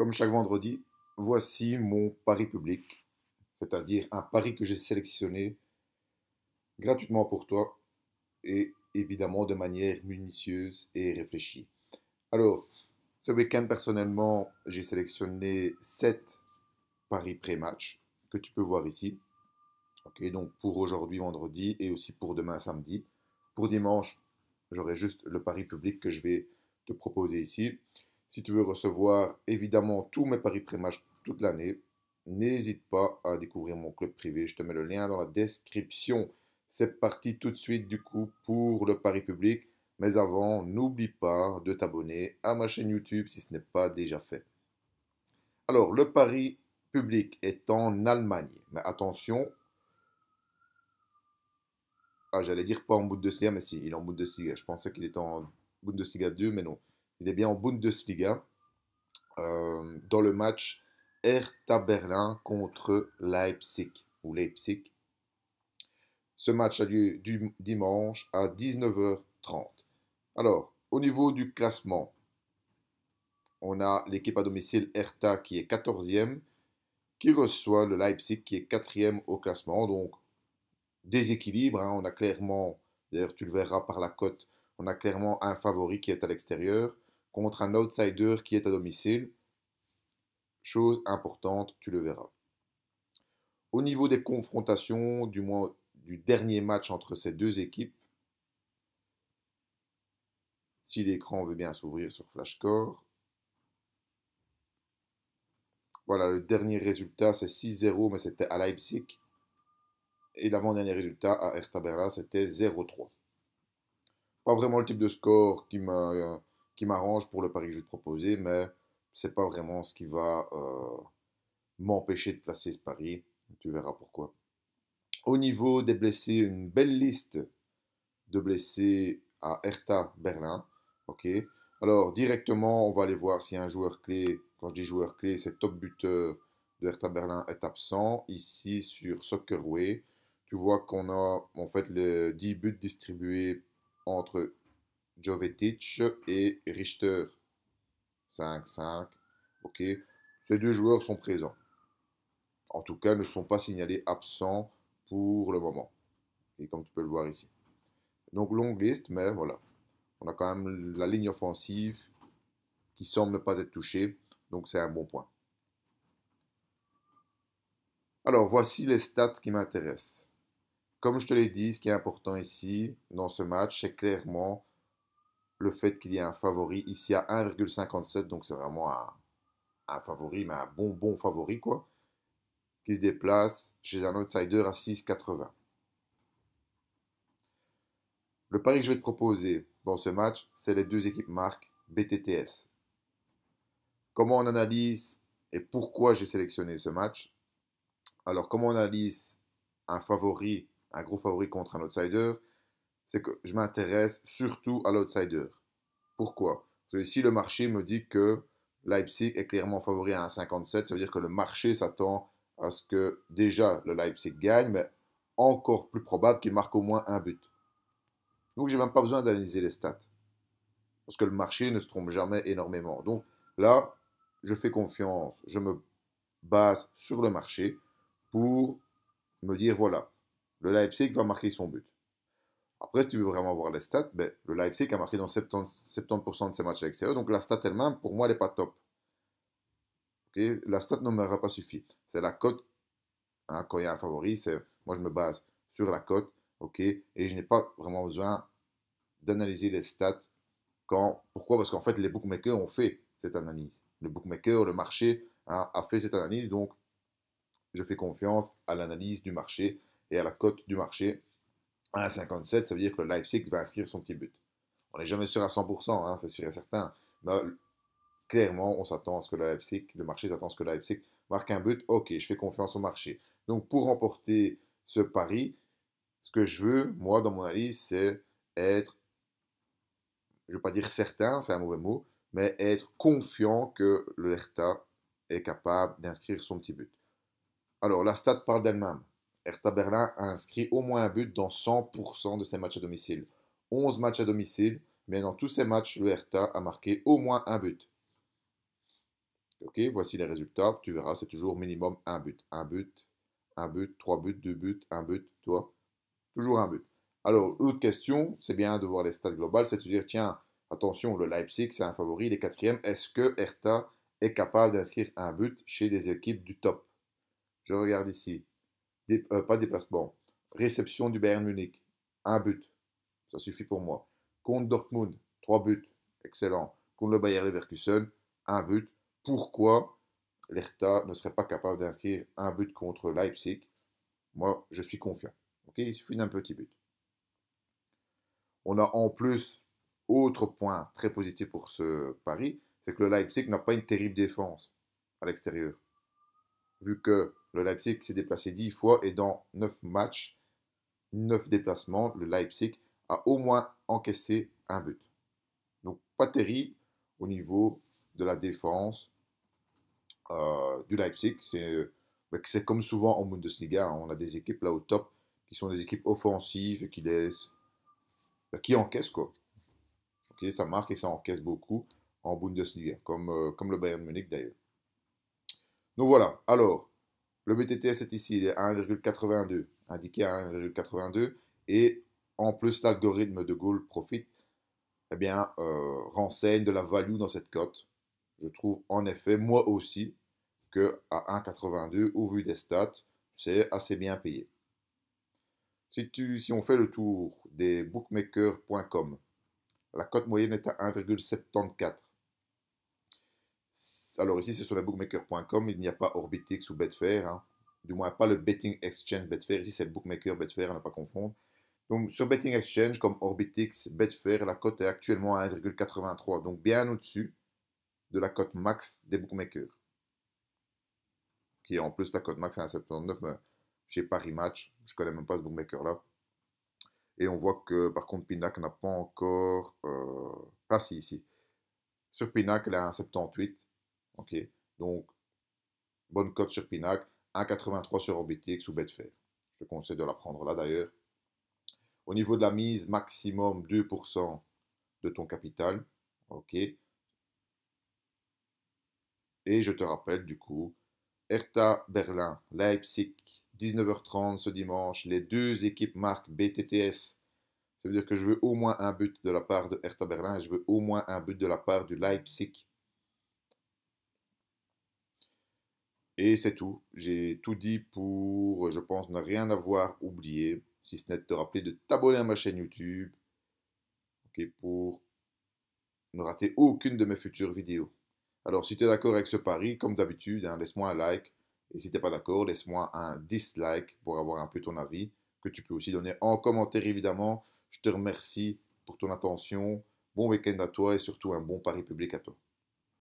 Comme chaque vendredi, voici mon pari public, c'est-à-dire un pari que j'ai sélectionné gratuitement pour toi et évidemment de manière minutieuse et réfléchie. Alors, ce week-end, personnellement, j'ai sélectionné 7 paris pré-match que tu peux voir ici. Ok, donc pour aujourd'hui, vendredi, et aussi pour demain, samedi. Pour dimanche, j'aurai juste le pari public que je vais te proposer ici. Si tu veux recevoir évidemment tous mes paris pré-match toute l'année, n'hésite pas à découvrir mon club privé. Je te mets le lien dans la description. C'est parti tout de suite du coup pour le pari public. Mais avant, n'oublie pas de t'abonner à ma chaîne YouTube si ce n'est pas déjà fait. Alors, le pari public est en Allemagne. Mais attention, ah, j'allais dire pas en Bundesliga, mais si, il est en Bundesliga. Je pensais qu'il était en Bundesliga 2, mais non. Il est bien en Bundesliga. Euh, dans le match Hertha Berlin contre Leipzig. Ou Leipzig. Ce match a lieu du dimanche à 19h30. Alors, au niveau du classement, on a l'équipe à domicile Hertha qui est 14e, qui reçoit le Leipzig qui est 4e au classement. Donc, déséquilibre. Hein. On a clairement, d'ailleurs tu le verras par la cote, on a clairement un favori qui est à l'extérieur contre un outsider qui est à domicile. Chose importante, tu le verras. Au niveau des confrontations, du moins du dernier match entre ces deux équipes, si l'écran veut bien s'ouvrir sur Flashcore. Voilà, le dernier résultat, c'est 6-0, mais c'était à Leipzig. Et l'avant-dernier résultat à Hertha Berlin, c'était 0-3. Pas vraiment le type de score qui m'arrange pour le pari que je vais te proposer, mais c'est pas vraiment ce qui va euh, m'empêcher de placer ce pari. Tu verras pourquoi. Au niveau des blessés, une belle liste de blessés à Hertha Berlin. Ok. Alors directement, on va aller voir si un joueur clé, quand je dis joueur clé, c'est top buteur de Hertha Berlin est absent. Ici sur Soccerway, tu vois qu'on a en fait les 10 buts distribués entre Jovetic et Richter. 5-5. Ok. Ces deux joueurs sont présents. En tout cas, ne sont pas signalés absents pour le moment. Et comme tu peux le voir ici. Donc longue liste, mais voilà. On a quand même la ligne offensive qui semble ne pas être touchée. Donc c'est un bon point. Alors voici les stats qui m'intéressent. Comme je te l'ai dit, ce qui est important ici, dans ce match, c'est clairement le fait qu'il y ait un favori ici à 1,57. Donc, c'est vraiment un, favori, mais un bon, bon favori, quoi. Qui se déplace chez un outsider à 6,80. Le pari que je vais te proposer dans ce match, c'est les deux équipes marques BTTS. Comment on analyse et pourquoi j'ai sélectionné ce match? Alors, comment on analyse un favori un gros favori contre un outsider, c'est que je m'intéresse surtout à l'outsider. Pourquoi? Parce que si le marché me dit que Leipzig est clairement favori à 1,57, ça veut dire que le marché s'attend à ce que déjà le Leipzig gagne, mais encore plus probable qu'il marque au moins un but. Donc j'ai même pas besoin d'analyser les stats. Parce que le marché ne se trompe jamais énormément. Donc là, je fais confiance, je me base sur le marché pour me dire voilà, le Leipzig va marquer son but. Après, si tu veux vraiment voir les stats, ben, le Leipzig a marqué dans 70%, de ses matchs à l'extérieur, donc la stat elle-même, pour moi, elle n'est pas top. La stat ne m'aura pas suffi. C'est la cote. Hein, quand il y a un favori, moi je me base sur la cote, et je n'ai pas vraiment besoin d'analyser les stats. Pourquoi? Parce qu'en fait, les bookmakers ont fait cette analyse. Le bookmaker, le marché hein, a fait cette analyse, donc je fais confiance à l'analyse du marché et à la cote du marché à 1,57, ça veut dire que le Leipzig va inscrire son petit but. On n'est jamais sûr à 100%, hein, c'est sûr et certain. Mais clairement, on s'attend à ce que le Leipzig, le marché s'attend à ce que le Leipzig marque un but. Ok, je fais confiance au marché. Donc pour remporter ce pari, ce que je veux, moi, dans mon analyse, c'est être, je ne veux pas dire certain, c'est un mauvais mot, mais être confiant que le Hertha est capable d'inscrire son petit but. Alors, la stat parle d'elle-même. Hertha Berlin a inscrit au moins un but dans 100% de ses matchs à domicile. 11 matchs à domicile, mais dans tous ces matchs, le Hertha a marqué au moins un but. Ok, voici les résultats. Tu verras, c'est toujours minimum un but. Un but, un but, trois buts, deux buts, un but, toi. Toujours un but. Alors, l'autre question, c'est bien de voir les stats globales, c'est de dire, tiens, attention, le Leipzig, c'est un favori, les quatrièmes. Est-ce que Hertha est capable d'inscrire un but chez des équipes du top? Je regarde ici. Euh, pas déplacement. Réception du Bayern Munich. Un but. Ça suffit pour moi. Contre Dortmund, trois buts. Excellent. Contre le Bayern Leverkusen, un but. Pourquoi l'Hertha ne serait pas capable d'inscrire un but contre Leipzig? Moi, je suis confiant. Il suffit d'un petit but. On a en plus, autre point très positif pour ce pari, c'est que le Leipzig n'a pas une terrible défense à l'extérieur. Vu que le Leipzig s'est déplacé 10 fois et dans 9 matchs, 9 déplacements, le Leipzig a au moins encaissé un but. Donc pas terrible au niveau de la défense euh, du Leipzig. C'est comme souvent en Bundesliga, hein. on a des équipes là au top qui sont des équipes offensives et qui laissent, bah, qui encaissent quoi. Ok, ça marque et ça encaisse beaucoup en Bundesliga, comme, euh, comme le Bayern Munich d'ailleurs. Donc voilà, alors, le BTTS est ici, il est à 1,82, indiqué à 1,82, et en plus l'algorithme de Goal Profit, eh bien, euh, renseigne de la value dans cette cote. Je trouve en effet, moi aussi, que à 1,82, au vu des stats, c'est assez bien payé. Si on fait le tour des bookmakers.com, la cote moyenne est à 1,74. Alors ici, c'est sur la bookmaker.com, il n'y a pas Orbitix ou Betfair, hein. du moins pas le Betting Exchange Betfair, ici c'est Bookmaker Betfair, à ne pas confondre. Donc sur Betting Exchange comme Orbitix, Betfair, la cote est actuellement à 1,83, donc bien au-dessus de la cote max des bookmakers. Qui est en plus la cote max à 1,79, mais chez Paris Match, je ne connais même pas ce bookmaker là. Et on voit que par contre Pinac n'a pas encore... Euh, ah si, ici. Sur Pinac, elle est à 1,78. Donc bonne cote sur Pinac, 1,83 sur Orbitix ou Betfair. Je te conseille de la prendre là d'ailleurs. Au niveau de la mise, maximum 2% de ton capital. Ok. Et je te rappelle du coup, Hertha Berlin, Leipzig, 19h30 ce dimanche. Les deux équipes marquent BTTS. Ça veut dire que je veux au moins un but de la part de Hertha Berlin et je veux au moins un but de la part du Leipzig. Et c'est tout. J'ai tout dit pour, je pense, ne rien avoir oublié, si ce n'est de te rappeler de t'abonner à ma chaîne YouTube pour ne rater aucune de mes futures vidéos. Alors, si tu es d'accord avec ce pari, comme d'habitude, hein, laisse-moi un like. Et si tu n'es pas d'accord, laisse-moi un dislike pour avoir un peu ton avis, que tu peux aussi donner en commentaire, évidemment. Je te remercie pour ton attention. Bon week-end à toi et surtout un bon pari public à toi.